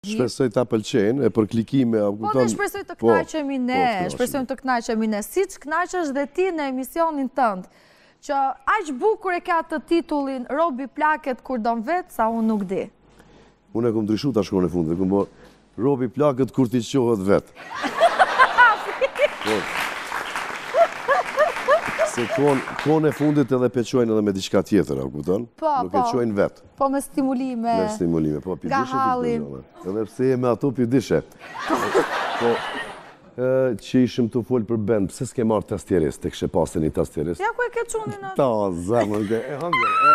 Shpresoj ta pëlqejnë, e për klikime, a kupton? Po, ne shpresoj të kënaqemi po, ne, shpresoj të kënaqemi ne, siç kënaqesh dhe ti në emisionin tënd, që aq bukur e ka titullin, robi plaket kur don vetë, sa unë nuk di. Unë e kam ndryshu tash kohët e fundit, e kam bo, robi plaket kur t'i çohet vetë. Po. Se kohët e fundit edhe po e çojnë edhe me diçka tjetër, a kupton? Po, po. Nuk e po çojnë vetë. Po me stimulime. Me stimulime, po pidishe. Nga halin. Edhe pse jemi te ato pidishe. Po, që ishim tu fol për bend, pse s'ke marrë tastierist, të kishe pasë një tastierist? Ja ku e ke quni në... Ta, zemën, ke, e hangë, e...